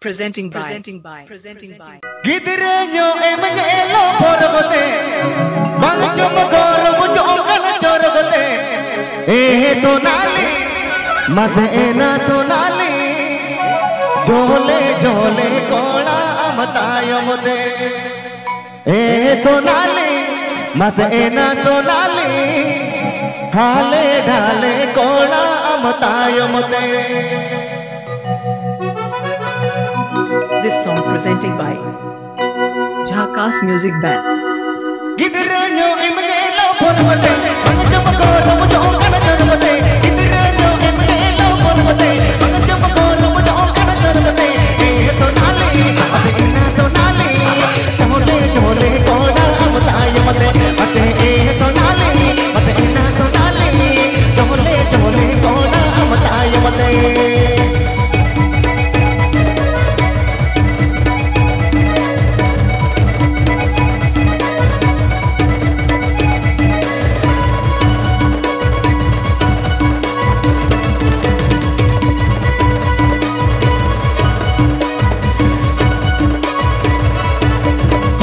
Presenting by. Presenting by. Presenting by. Gidireño emengelo porogote Bangcho mogoro mucho ongana chorogote Eh sonali. Mase ena sonali. Jole jole kola amatayo mote Eh sonali. Mase ena sonali. Hale dhale kola amatayo mote This song presented by Jhakas Music Band.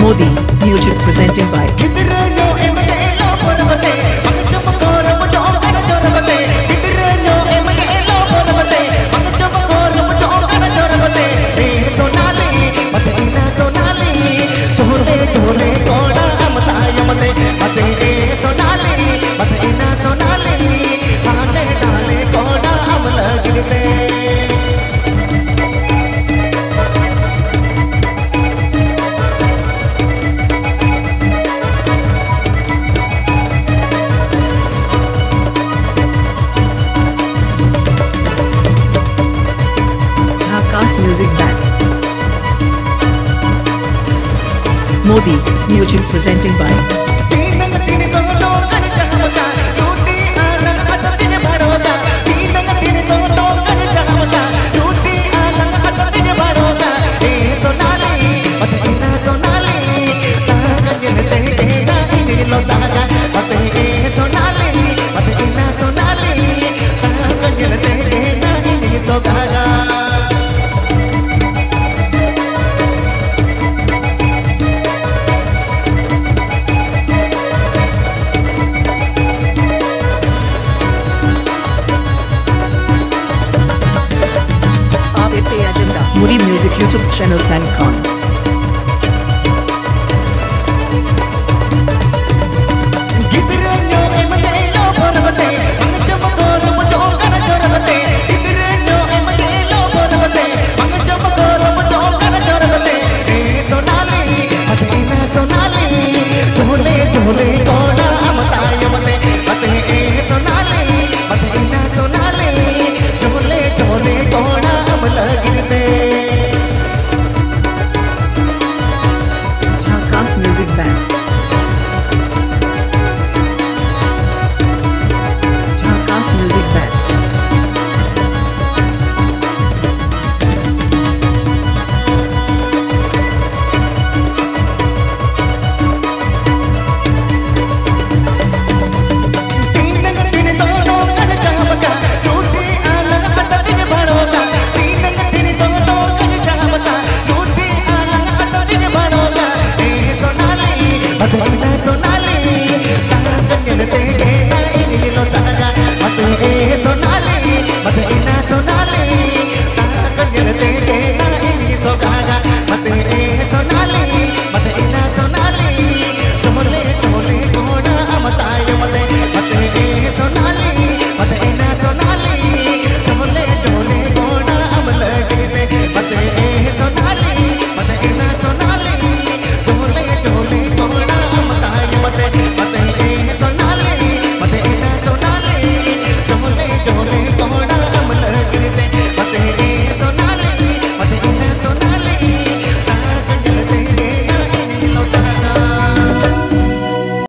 Mudi Music presenting by Modi Music presenting by APP Mudi Music YouTube channel Sankon. Music Band. no, no, no.